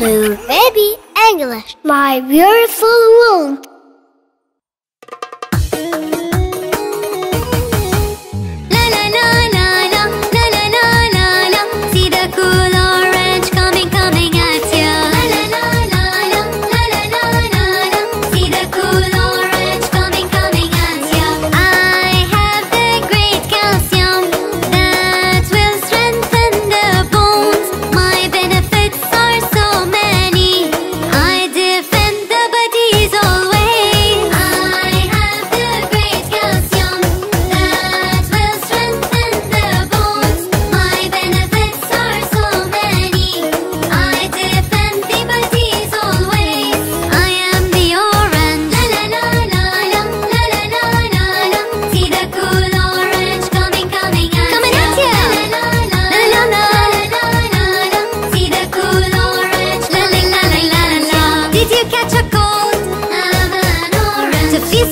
Blue Baby English, my beautiful room. Khi